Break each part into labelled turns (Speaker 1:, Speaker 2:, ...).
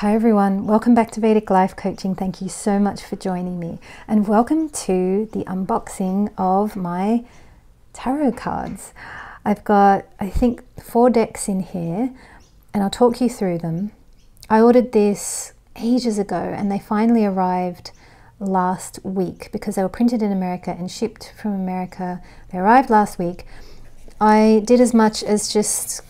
Speaker 1: Hi everyone, welcome back to Vedic Life Coaching. Thank you so much for joining me, and welcome to the unboxing of my tarot cards. I've got, I think, four decks in here, and I'll talk you through them. I ordered this ages ago, and they finally arrived last week because they were printed in America and shipped from America. They arrived last week. I did as much as just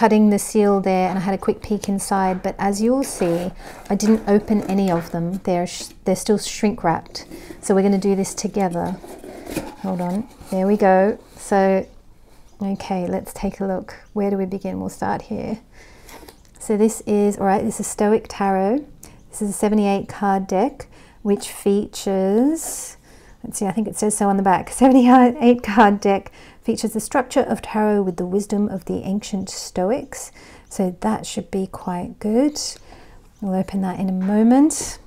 Speaker 1: cutting the seal there and I had a quick peek inside but as you'll see I didn't open any of them. They're they're still shrink wrapped. So we're going to do this together. Hold on. There we go. So okay let's take a look. Where do we begin? We'll start here. So this is all right this is Stoic Tarot. This is a 78 card deck which features let's see I think it says so on the back 78 card deck features the structure of tarot with the wisdom of the ancient Stoics. So that should be quite good. We'll open that in a moment.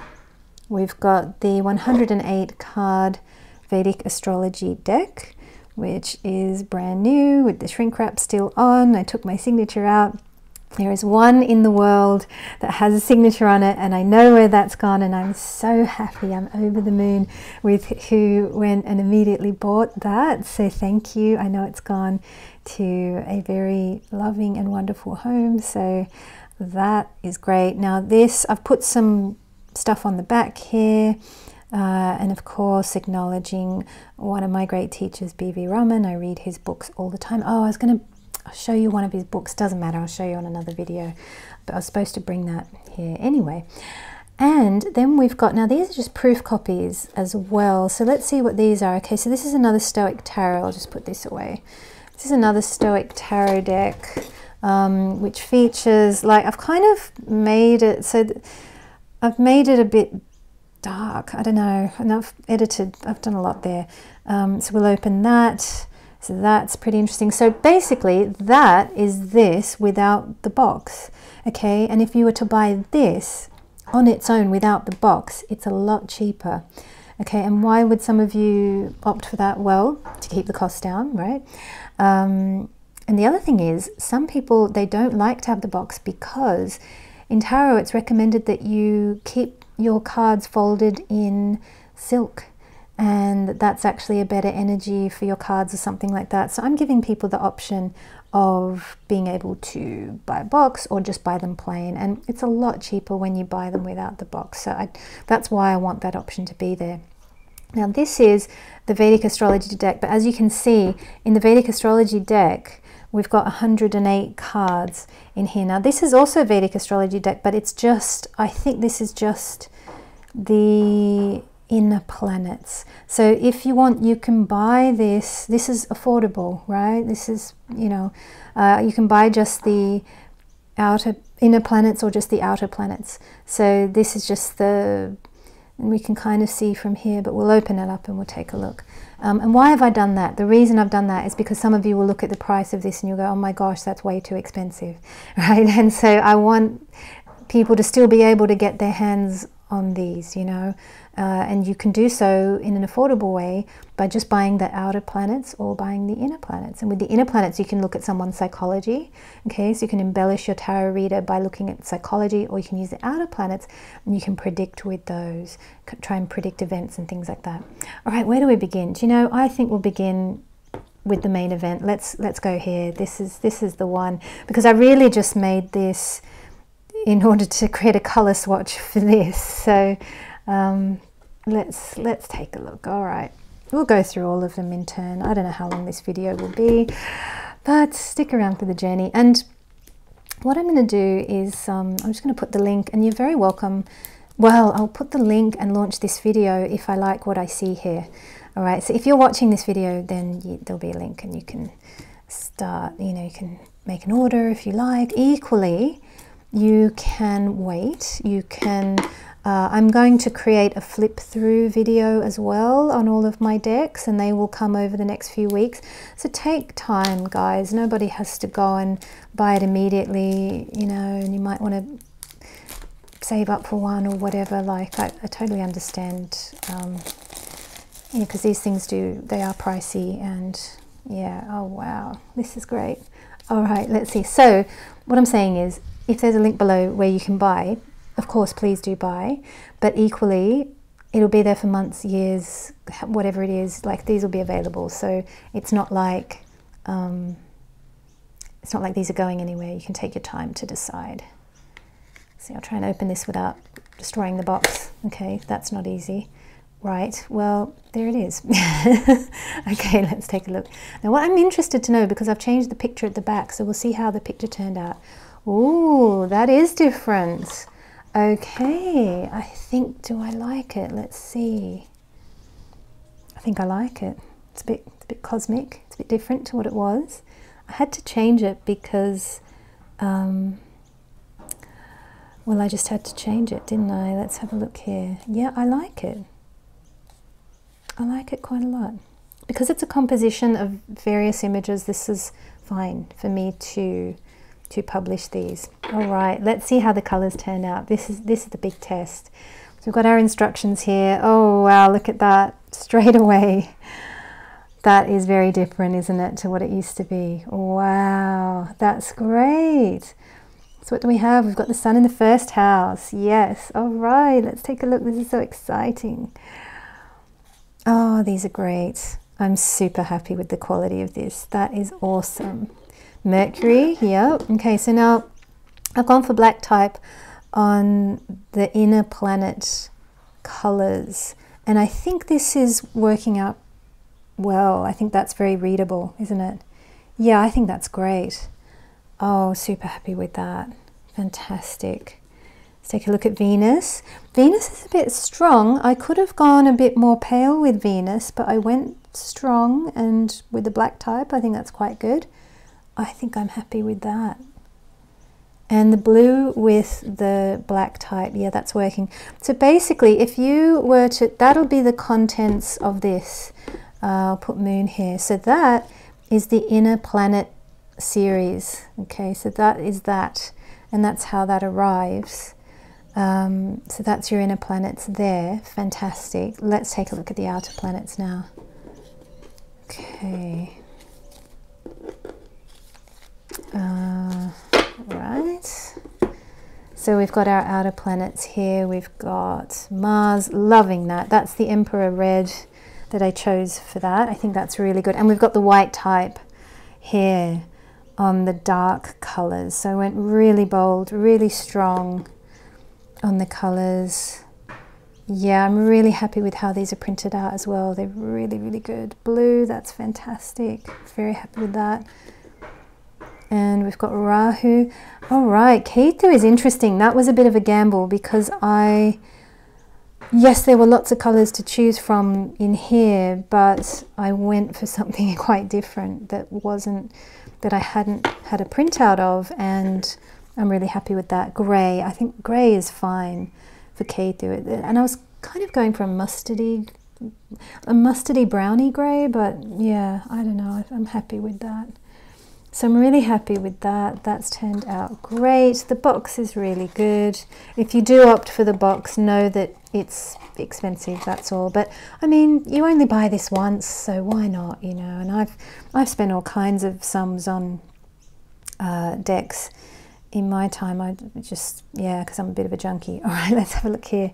Speaker 1: We've got the 108 card Vedic astrology deck, which is brand new with the shrink wrap still on. I took my signature out there is one in the world that has a signature on it, and I know where that's gone, and I'm so happy. I'm over the moon with who went and immediately bought that. So, thank you. I know it's gone to a very loving and wonderful home. So, that is great. Now, this I've put some stuff on the back here. Uh, and of course, acknowledging one of my great teachers, B.V. Raman. I read his books all the time. Oh, I was going to I'll show you one of his books. Doesn't matter. I'll show you on another video. But I was supposed to bring that here anyway. And then we've got, now these are just proof copies as well. So let's see what these are. Okay, so this is another Stoic Tarot. I'll just put this away. This is another Stoic Tarot deck, um, which features, like, I've kind of made it, so I've made it a bit dark. I don't know, and I've edited, I've done a lot there. Um, so we'll open that. So that's pretty interesting. So basically that is this without the box. Okay, and if you were to buy this on its own without the box, it's a lot cheaper. Okay, and why would some of you opt for that? Well, to keep the cost down, right? Um, and the other thing is, some people, they don't like to have the box because in tarot it's recommended that you keep your cards folded in silk and that's actually a better energy for your cards or something like that. So I'm giving people the option of being able to buy a box or just buy them plain and it's a lot cheaper when you buy them without the box. So I, that's why I want that option to be there. Now this is the Vedic astrology deck, but as you can see in the Vedic astrology deck, we've got 108 cards in here. Now this is also a Vedic astrology deck, but it's just, I think this is just the inner planets. So if you want, you can buy this. This is affordable, right? This is, you know, uh, you can buy just the outer inner planets or just the outer planets. So this is just the, and we can kind of see from here, but we'll open it up and we'll take a look. Um, and why have I done that? The reason I've done that is because some of you will look at the price of this and you'll go, oh my gosh, that's way too expensive, right? And so I want people to still be able to get their hands on these, you know. Uh, and you can do so in an affordable way by just buying the outer planets or buying the inner planets. And with the inner planets, you can look at someone's psychology. Okay, so you can embellish your tarot reader by looking at psychology, or you can use the outer planets and you can predict with those, try and predict events and things like that. All right, where do we begin? Do you know, I think we'll begin with the main event. Let's let's go here. This is this is the one because I really just made this in order to create a color swatch for this. So um, let's let's take a look. All right, we'll go through all of them in turn. I don't know how long this video will be, but stick around for the journey. And what I'm going to do is um, I'm just going to put the link, and you're very welcome. Well, I'll put the link and launch this video if I like what I see here. All right, so if you're watching this video, then you, there'll be a link and you can start, you know, you can make an order if you like. Equally, you can wait. You can uh, I'm going to create a flip through video as well on all of my decks and they will come over the next few weeks. So take time guys, nobody has to go and buy it immediately, you know, and you might want to save up for one or whatever, like I, I totally understand, um, you know, because these things do, they are pricey and yeah, oh wow, this is great. All right, let's see. So what I'm saying is if there's a link below where you can buy, of course, please do buy. But equally, it'll be there for months, years, whatever it is. Like these will be available. So it's not like um, it's not like these are going anywhere. You can take your time to decide. See, I'll try and open this without destroying the box. Okay, that's not easy. Right, well, there it is. okay, let's take a look. Now, what I'm interested to know, because I've changed the picture at the back, so we'll see how the picture turned out. Ooh, that is different. Okay, I think, do I like it? Let's see. I think I like it. It's a bit, it's a bit cosmic. It's a bit different to what it was. I had to change it because, um, well, I just had to change it, didn't I? Let's have a look here. Yeah, I like it. I like it quite a lot. Because it's a composition of various images, this is fine for me to to publish these. All right, let's see how the colors turn out. This is this is the big test. So we've got our instructions here. Oh wow, look at that straight away. That is very different, isn't it, to what it used to be? Wow, that's great. So what do we have? We've got the sun in the first house. Yes. All right, let's take a look. This is so exciting. Oh, these are great. I'm super happy with the quality of this. That is awesome. Mercury, yep. Okay, so now I've gone for black type on the inner planet colors. And I think this is working out well. I think that's very readable, isn't it? Yeah, I think that's great. Oh, super happy with that. Fantastic. Let's take a look at Venus. Venus is a bit strong. I could have gone a bit more pale with Venus, but I went strong and with the black type, I think that's quite good. I think I'm happy with that. And the blue with the black type, yeah, that's working. So basically, if you were to, that'll be the contents of this. Uh, I'll put moon here. So that is the inner planet series. Okay, so that is that. And that's how that arrives. Um, so that's your inner planets there. Fantastic. Let's take a look at the outer planets now. Okay. Uh, right. So we've got our outer planets here. We've got Mars, loving that. That's the Emperor Red that I chose for that. I think that's really good. And we've got the white type here on the dark colors. So I went really bold, really strong on the colors. Yeah, I'm really happy with how these are printed out as well. They're really, really good. Blue, that's fantastic. Very happy with that. And we've got Rahu. All right, Ketu is interesting. That was a bit of a gamble because I, yes, there were lots of colors to choose from in here, but I went for something quite different that wasn't, that I hadn't had a printout of. And I'm really happy with that. Grey, I think grey is fine for Ketu. And I was kind of going for a mustardy, a mustardy brownie grey, but yeah, I don't know. I'm happy with that. So I'm really happy with that. That's turned out great. The box is really good. If you do opt for the box, know that it's expensive, that's all. But I mean, you only buy this once, so why not, you know? And I've, I've spent all kinds of sums on uh, decks in my time, I just, yeah, because I'm a bit of a junkie. All right, let's have a look here.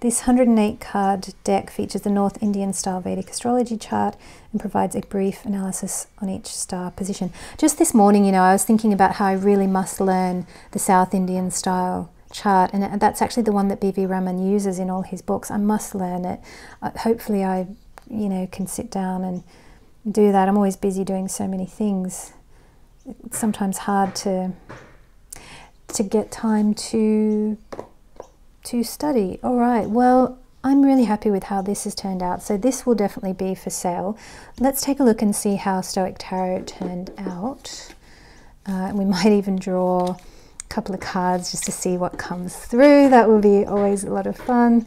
Speaker 1: This 108 card deck features the North Indian style Vedic astrology chart and provides a brief analysis on each star position. Just this morning, you know, I was thinking about how I really must learn the South Indian style chart, and that's actually the one that B.V. Raman uses in all his books. I must learn it. Uh, hopefully, I, you know, can sit down and do that. I'm always busy doing so many things. It's sometimes hard to to get time to to study. All right, well, I'm really happy with how this has turned out. So this will definitely be for sale. Let's take a look and see how Stoic Tarot turned out. Uh, we might even draw a couple of cards just to see what comes through. That will be always a lot of fun.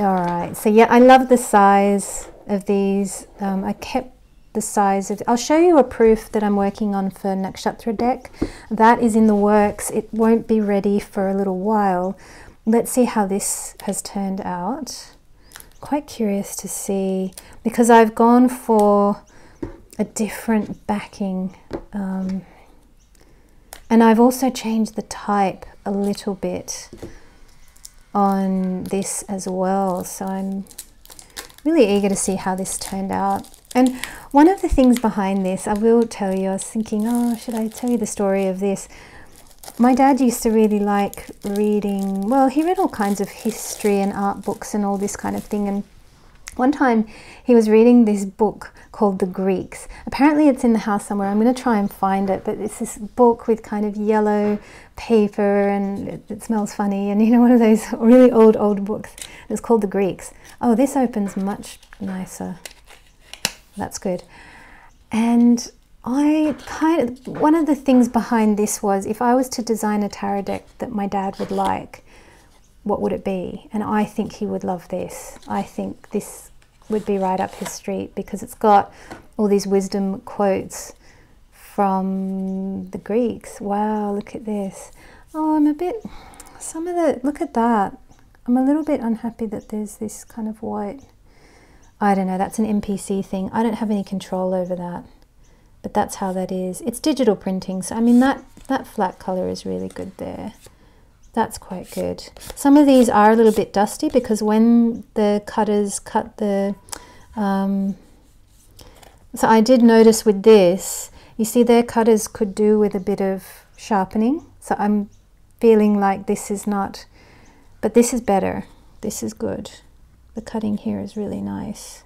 Speaker 1: All right, so yeah, I love the size of these. Um, I kept the size of, I'll show you a proof that I'm working on for Nakshatra deck. That is in the works. It won't be ready for a little while. Let's see how this has turned out. Quite curious to see, because I've gone for a different backing. Um, and I've also changed the type a little bit on this as well. So I'm really eager to see how this turned out. And one of the things behind this, I will tell you, I was thinking, oh, should I tell you the story of this? My dad used to really like reading, well, he read all kinds of history and art books and all this kind of thing. And one time he was reading this book called The Greeks. Apparently it's in the house somewhere. I'm going to try and find it, but it's this book with kind of yellow paper and it, it, smells funny and you know one of those really old old books. It's called The Greeks. Oh, this opens much nicer. That's good. And I kind of one of the things behind this was if I was to design a tarot deck that my dad would like, what would it be? And I think he would love this. I think this would be right up his street because it's got all these wisdom quotes from the Greeks. Wow, look at this. Oh, I'm a bit, some of the, look at that. I'm a little bit unhappy that there's this kind of white, I don't know, that's an MPC thing. I don't have any control over that, but that's how that is. It's digital printing, so I mean that, that flat color is really good there. That's quite good. Some of these are a little bit dusty because when the cutters cut the... Um, so I did notice with this, you see their cutters could do with a bit of sharpening. So I'm feeling like this is not... But this is better. This is good. The cutting here is really nice.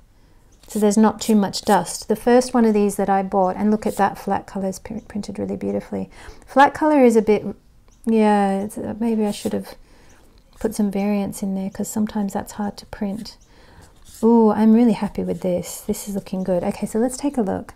Speaker 1: So there's not too much dust. The first one of these that I bought, and look at that flat color is printed really beautifully. Flat color is a bit yeah, uh, maybe I should have put some variants in there because sometimes that's hard to print. Oh, I'm really happy with this. This is looking good. Okay, so let's take a look.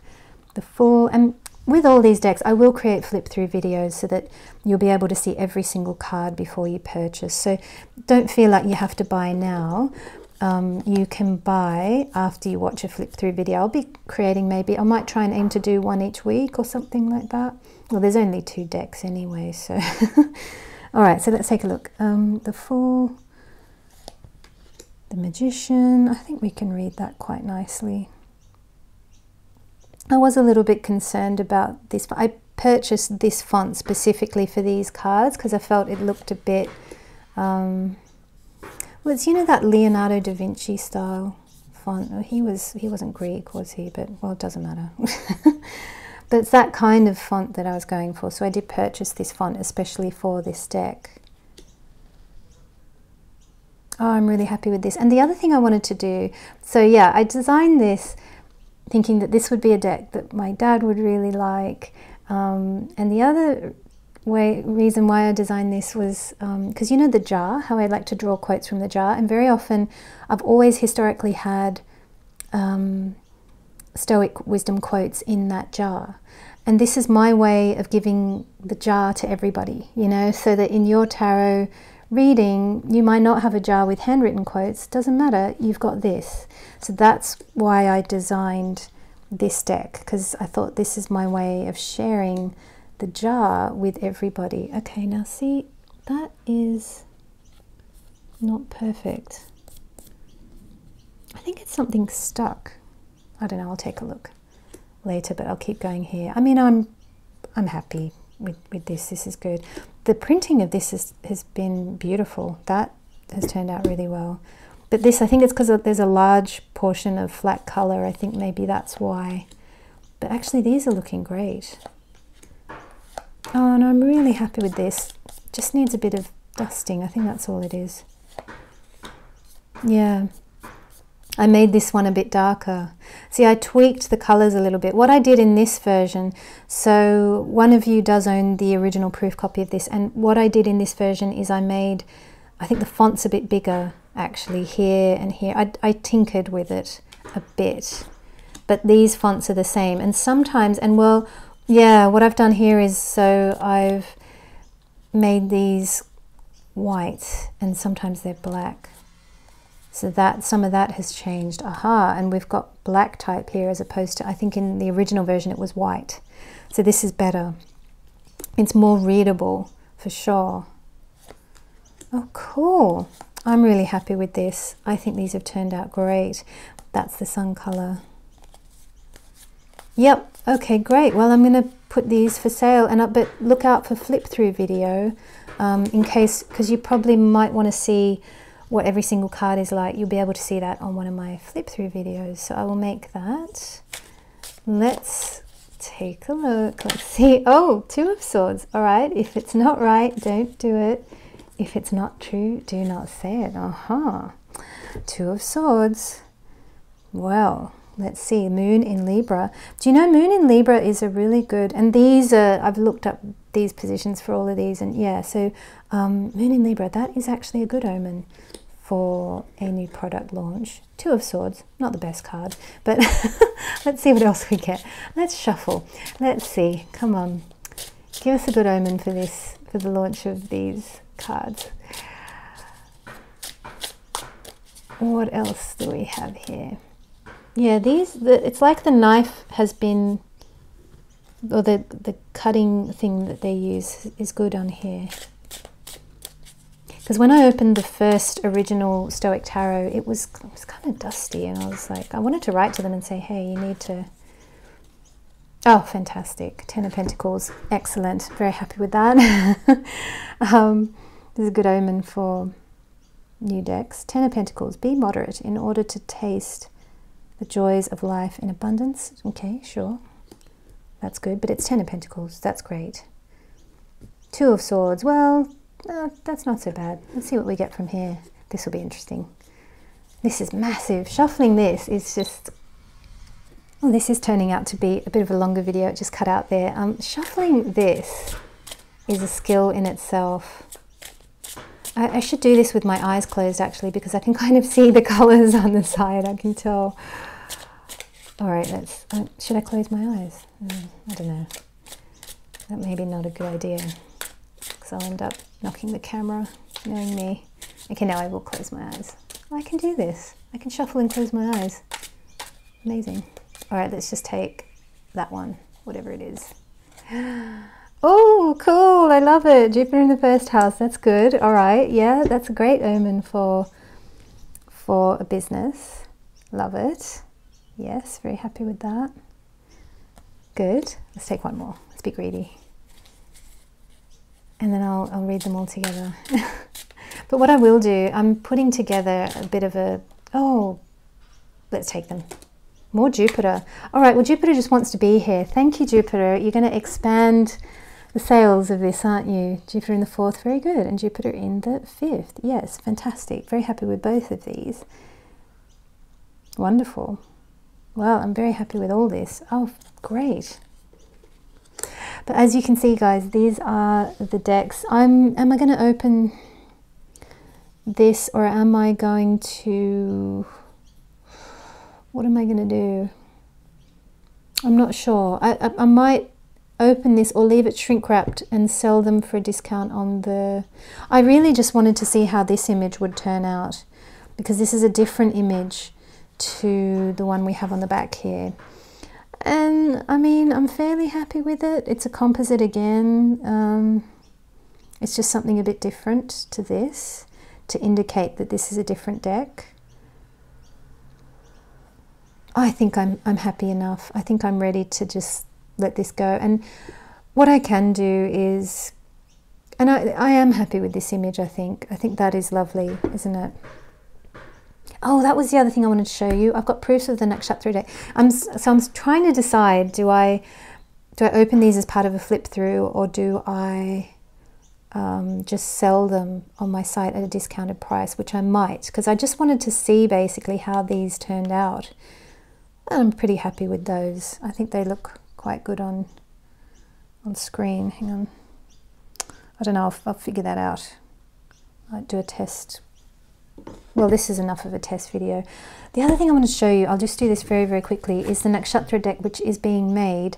Speaker 1: The full, and with all these decks, I will create flip through videos so that you'll be able to see every single card before you purchase. So don't feel like you have to buy now. Um, you can buy after you watch a flip through video. I'll be creating maybe, I might try and aim to do one each week or something like that. Well, there's only two decks anyway, so. All right, so let's take a look. Um, the Fool, the Magician, I think we can read that quite nicely. I was a little bit concerned about this, but I purchased this font specifically for these cards because I felt it looked a bit, um, well, it's, you know, that Leonardo da Vinci style font. He was, he wasn't Greek, was he? But, well, it doesn't matter. But it's that kind of font that I was going for. So I did purchase this font especially for this deck. Oh, I'm really happy with this. And the other thing I wanted to do, so yeah, I designed this thinking that this would be a deck that my dad would really like. Um, and the other way reason why I designed this was because um, you know the jar, how I like to draw quotes from the jar, and very often I've always historically had um, Stoic wisdom quotes in that jar. And this is my way of giving the jar to everybody, you know, so that in your tarot reading, you might not have a jar with handwritten quotes. Doesn't matter, you've got this. So that's why I designed this deck, because I thought this is my way of sharing the jar with everybody. Okay, now see, that is not perfect. I think it's something stuck. I don't know, I'll take a look later, but I'll keep going here. I mean, I'm I'm happy with, with this. This is good. The printing of this is, has been beautiful. That has turned out really well. But this, I think it's because there's a large portion of flat color. I think maybe that's why. But actually, these are looking great. Oh, and I'm really happy with this. Just needs a bit of dusting. I think that's all it is. Yeah. I made this one a bit darker. See, I tweaked the colors a little bit. What I did in this version, so one of you does own the original proof copy of this, and what I did in this version is I made, I think the font's a bit bigger actually here and here. I, I tinkered with it a bit, but these fonts are the same. And sometimes, and well, yeah, what I've done here is so I've made these white and sometimes they're black. So that some of that has changed. Aha, and we've got black type here as opposed to, I think in the original version it was white. So this is better. It's more readable for sure. Oh, cool. I'm really happy with this. I think these have turned out great. That's the sun color. Yep, okay, great. Well, I'm going to put these for sale, and but look out for flip through video um, in case, because you probably might want to see what every single card is like. You'll be able to see that on one of my flip through videos. So I will make that. Let's take a look. Let's see. Oh, two of swords. All right. If it's not right, don't do it. If it's not true, do not say it. Aha. Uh-huh. Two of swords. Well, let's see. Moon in Libra. Do you know Moon in Libra is a really good, and these are, I've looked up these positions for all of these, and yeah, so um, Moon in Libra, that is actually a good omen for a new product launch. Two of Swords, not the best card, but let's see what else we get. Let's shuffle. Let's see. Come on. Give us a good omen for this, for the launch of these cards. What else do we have here? Yeah, these, the, it's like the knife has been, or the, the cutting thing that they use is good on here. Because when I opened the first original Stoic Tarot, it was, it was kind of dusty, and I was like, I wanted to write to them and say, hey, you need to. Oh, fantastic. Ten of Pentacles. Excellent. Very happy with that. um, this is a good omen for new decks. Ten of Pentacles. Be moderate in order to taste the joys of life in abundance. Okay, sure. That's good. But it's Ten of Pentacles. That's great. Two of Swords. Well, uh, that's not so bad. Let's see what we get from here. This will be interesting. This is massive. Shuffling this is just... Well, this is turning out to be a bit of a longer video. It just cut out there. Um, shuffling this is a skill in itself. I, I should do this with my eyes closed actually because I can kind of see the colours on the side. I can tell. All right, let's... Uh, should I close my eyes? Mm, I don't know. That may be not a good idea because I'll end up knocking the camera, knowing me. Okay, now I will close my eyes. I can do this. I can shuffle and close my eyes. Amazing. All right, let's just take that one, whatever it is. Oh, cool. I love it. Jupiter in the first house. That's good. All right. Yeah, that's a great omen for for a business. Love it. Yes, very happy with that. Good. Let's take one more. Let's be greedy and then I'll, I'll read them all together. but what I will do, I'm putting together a bit of a, oh, let's take them. More Jupiter. All right, well, Jupiter just wants to be here. Thank you, Jupiter. You're going to expand the sales of this, aren't you? Jupiter in the fourth, very good. And Jupiter in the fifth. Yes, fantastic. Very happy with both of these. Wonderful. Well, I'm very happy with all this. Oh, great. But as you can see, guys, these are the decks. I'm, am I going to open this or am I going to, what am I going to do? I'm not sure. I, I, I might open this or leave it shrink wrapped and sell them for a discount on the... I really just wanted to see how this image would turn out because this is a different image to the one we have on the back here and I mean, I'm fairly happy with it. It's a composite again. Um, it's just something a bit different to this to indicate that this is a different deck. I think I'm, I'm happy enough. I think I'm ready to just let this go. And what I can do is, and I, I am happy with this image, I think. I think that is lovely, isn't it? Oh, that was the other thing I wanted to show you. I've got proofs of the Nakshatra deck. I'm, so I'm trying to decide, do I, do I open these as part of a flip through or do I um, just sell them on my site at a discounted price, which I might, because I just wanted to see basically how these turned out. And I'm pretty happy with those. I think they look quite good on on screen. Hang on. I don't know, I'll, I'll figure that out. I'll do a test well, this is enough of a test video. The other thing I want to show you, I'll just do this very, very quickly, is the Nakshatra deck which is being made.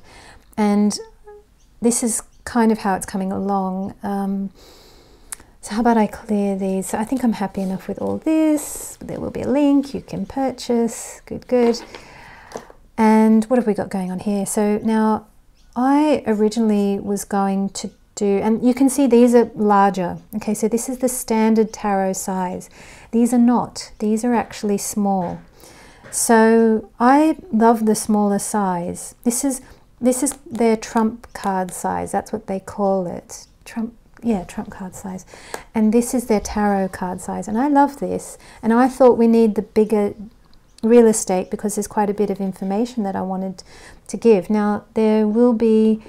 Speaker 1: And this is kind of how it's coming along. Um, so how about I clear these? So I think I'm happy enough with all this. There will be a link you can purchase. Good, good. And what have we got going on here? So now I originally was going to do, and you can see these are larger. Okay, so this is the standard tarot size. These are not, these are actually small. So I love the smaller size. This is this is their trump card size. That's what they call it. Trump yeah, trump card size. And this is their tarot card size. And I love this. And I thought we need the bigger real estate because there's quite a bit of information that I wanted to give. Now, there will be,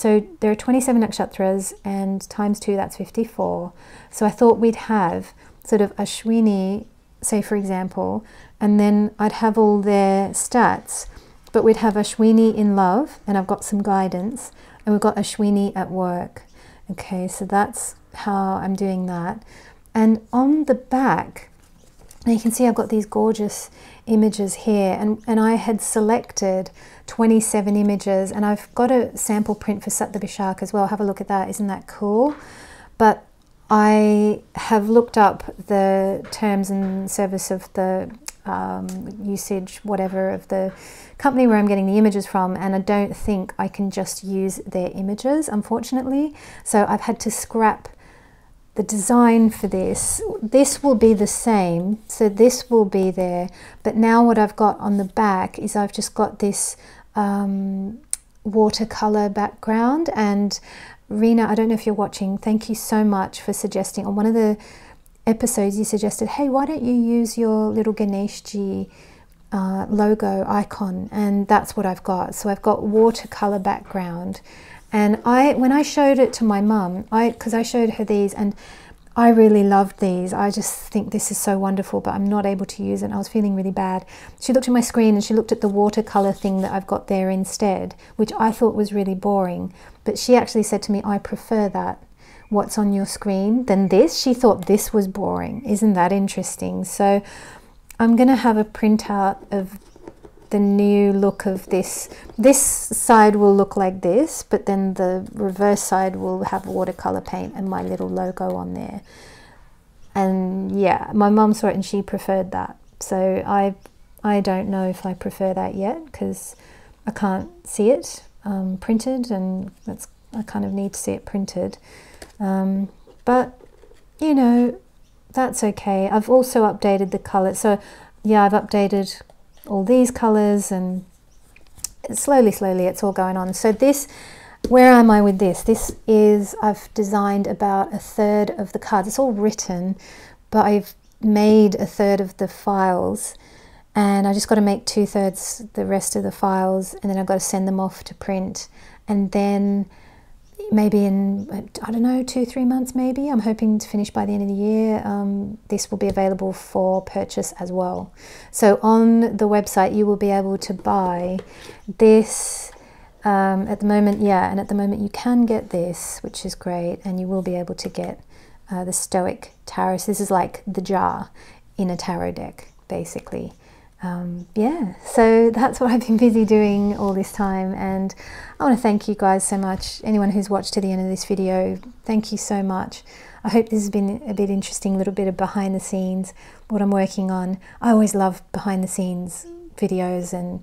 Speaker 1: so there are 27 nakshatras and times two, that's 54. So I thought we'd have sort of Ashwini, say for example, and then I'd have all their stats, but we'd have Ashwini in love, and I've got some guidance, and we've got Ashwini at work. Okay, so that's how I'm doing that. And on the back, now you can see I've got these gorgeous images here and, and I had selected 27 images and I've got a sample print for Satyabhishak as well. Have a look at that. Isn't that cool? But I have looked up the terms and service of the um, usage, whatever, of the company where I'm getting the images from, and I don't think I can just use their images, unfortunately. So I've had to scrap the design for this. This will be the same, so this will be there, but now what I've got on the back is I've just got this um, watercolor background and Rena, I don't know if you're watching, thank you so much for suggesting on one of the episodes you suggested, hey, why don't you use your little Ganeshji uh, logo icon? And that's what I've got. So I've got watercolor background. And I, when I showed it to my mum, I because I showed her these, and I really loved these. I just think this is so wonderful, but I'm not able to use it. I was feeling really bad. She looked at my screen and she looked at the watercolor thing that I've got there instead, which I thought was really boring. But she actually said to me, I prefer that what's on your screen than this. She thought this was boring. Isn't that interesting? So I'm going to have a printout of the new look of this. This side will look like this, but then the reverse side will have watercolor paint and my little logo on there. And yeah, my mum saw it and she preferred that. So I, I don't know if I prefer that yet because I can't see it um, printed and that's I kind of need to see it printed. Um, but, you know, that's okay. I've also updated the colour. So, yeah, I've updated all these colours and slowly, slowly it's all going on. So this, where am I with this? This is, I've designed about a third of the cards. It's all written, but I've made a third of the files and I just got to make two thirds the rest of the files and then I've got to send them off to print and then maybe in I don't know two three months maybe. I'm hoping to finish by the end of the year. Um, this will be available for purchase as well. So on the website you will be able to buy this um, at the moment yeah and at the moment you can get this which is great and you will be able to get uh, the Stoic Tarot. This is like the jar in a tarot deck basically um, yeah, so that's what I've been busy doing all this time, and I want to thank you guys so much. Anyone who's watched to the end of this video, thank you so much. I hope this has been a bit interesting, a little bit of behind the scenes, what I'm working on. I always love behind the scenes videos and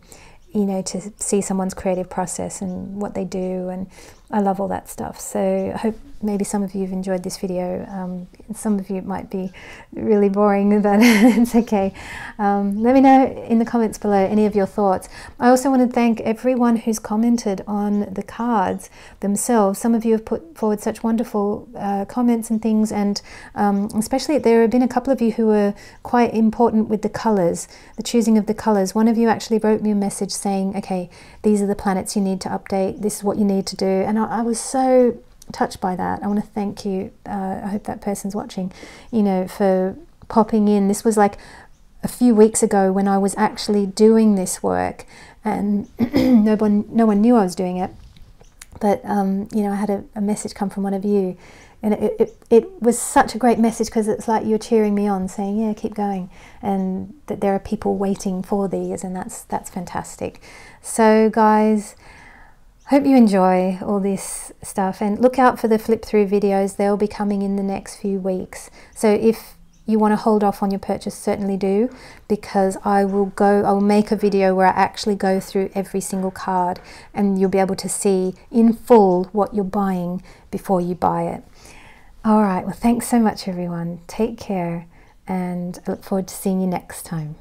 Speaker 1: you know to see someone's creative process and what they do and I love all that stuff. So I hope maybe some of you have enjoyed this video. Um, some of you might be really boring, but it's okay. Um, let me know in the comments below any of your thoughts. I also want to thank everyone who's commented on the cards themselves. Some of you have put forward such wonderful uh, comments and things, and um, especially there have been a couple of you who were quite important with the colours, the choosing of the colours. One of you actually wrote me a message saying, okay, these are the planets you need to update, this is what you need to do. And I, I was so touched by that. I want to thank you. Uh, I hope that person's watching, you know, for popping in. This was like a few weeks ago when I was actually doing this work and no one, no one knew I was doing it. But, um, you know, I had a, a, message come from one of you and it, it, it was such a great message because it's like you're cheering me on saying, yeah, keep going. And that there are people waiting for these and that's, that's fantastic. So guys, Hope you enjoy all this stuff and look out for the flip through videos. They'll be coming in the next few weeks. So if you want to hold off on your purchase, certainly do because I will go, I will make a video where I actually go through every single card and you'll be able to see in full what you're buying before you buy it. All right, well, thanks so much, everyone. Take care and I look forward to seeing you next time.